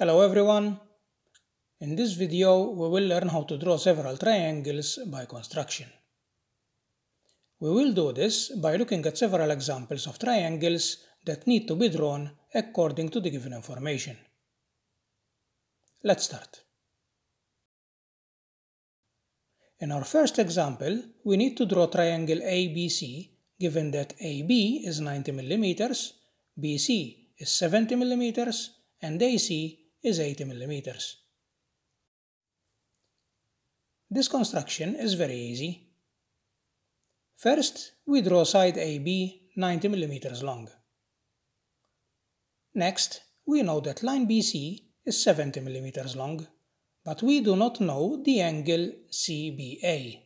Hello everyone. In this video we will learn how to draw several triangles by construction. We will do this by looking at several examples of triangles that need to be drawn according to the given information. Let's start. In our first example, we need to draw triangle ABC given that AB is 90 mm, BC is 70 mm, and AC is 80 mm. This construction is very easy. First, we draw side AB 90 mm long. Next, we know that line BC is 70 mm long, but we do not know the angle CBA.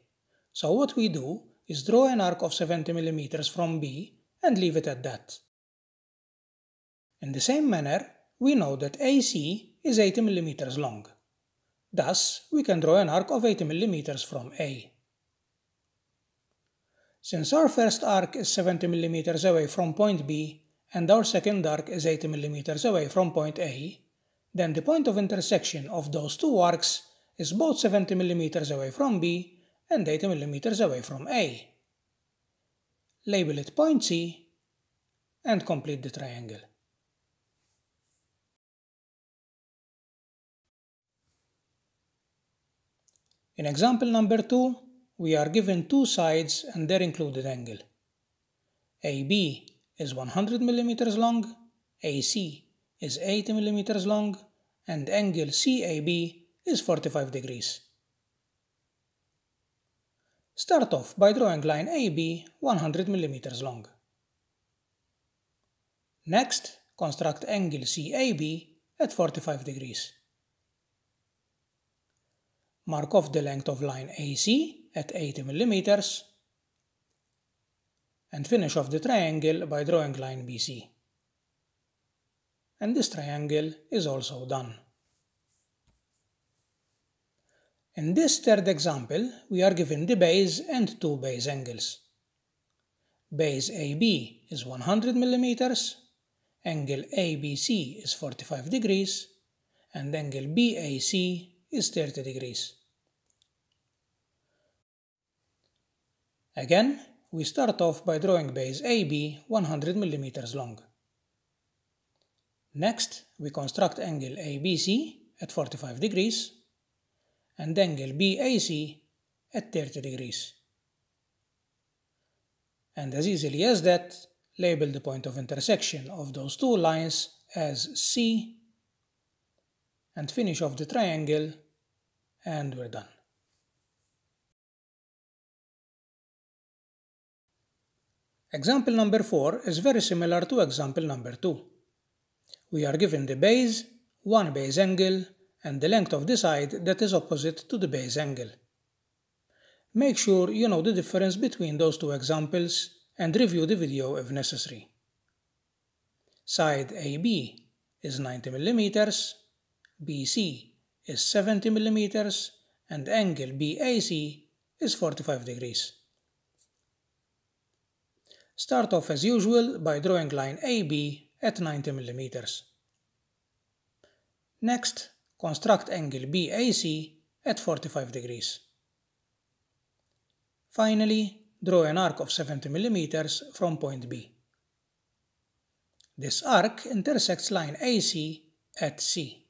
So what we do is draw an arc of 70 mm from B and leave it at that. In the same manner, we know that AC is 80 mm long. Thus, we can draw an arc of 80 mm from A. Since our first arc is 70 mm away from point B and our second arc is 80 mm away from point A, then the point of intersection of those two arcs is both 70 mm away from B and 80 mm away from A. Label it point C and complete the triangle. In example number 2, we are given two sides and their included angle. AB is 100 mm long, AC is 80 mm long, and angle CAB is 45 degrees. Start off by drawing line AB 100 mm long. Next, construct angle CAB at 45 degrees. Mark off the length of line AC at 80 mm and finish off the triangle by drawing line BC. And this triangle is also done. In this third example, we are given the base and two base angles. Base AB is 100 mm, angle ABC is 45 degrees, and angle BAC is 30 degrees. Again, we start off by drawing base AB 100 mm long. Next, we construct angle ABC at 45 degrees and angle BAC at 30 degrees. And as easily as that, label the point of intersection of those two lines as C and finish off the triangle and we're done. Example number 4 is very similar to example number 2. We are given the base, one base angle, and the length of the side that is opposite to the base angle. Make sure you know the difference between those two examples and review the video if necessary. Side AB is 90 mm, BC is 70 mm, and angle BAC is 45 degrees. Start off as usual by drawing line AB at 90 mm. Next, construct angle BAC at 45 degrees. Finally, draw an arc of 70 mm from point B. This arc intersects line AC at C.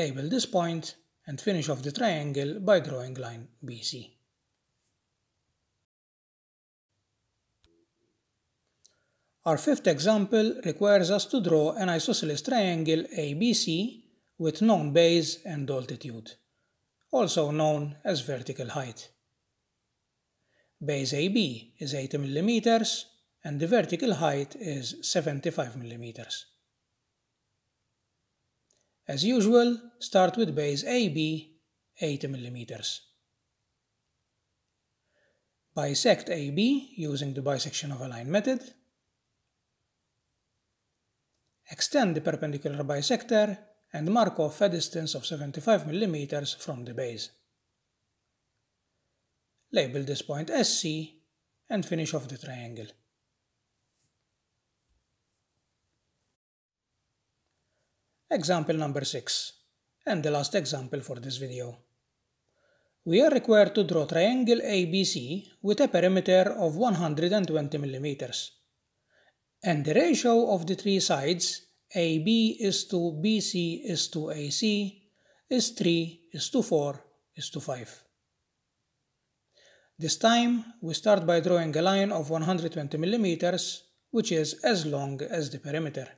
Label this point and finish off the triangle by drawing line BC. Our fifth example requires us to draw an isosceles triangle ABC with known base and altitude, also known as vertical height. Base AB is 80 mm and the vertical height is 75 mm. As usual, start with base AB 80 mm. Bisect AB using the bisection of a line method Extend the perpendicular bisector and mark off a distance of 75 mm from the base. Label this point SC and finish off the triangle. Example number 6, and the last example for this video. We are required to draw triangle ABC with a perimeter of 120 mm. And the ratio of the three sides AB is to BC is to AC is 3 is to 4 is to 5. This time we start by drawing a line of 120 mm which is as long as the perimeter.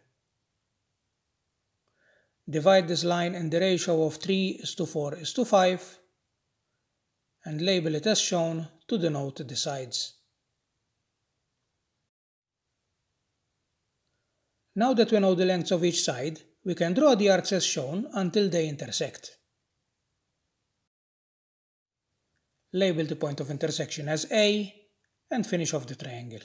Divide this line in the ratio of 3 is to 4 is to 5 and label it as shown to denote the sides. Now that we know the lengths of each side, we can draw the arcs as shown until they intersect. Label the point of intersection as A and finish off the triangle.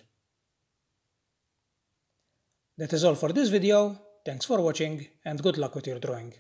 That is all for this video, thanks for watching and good luck with your drawing.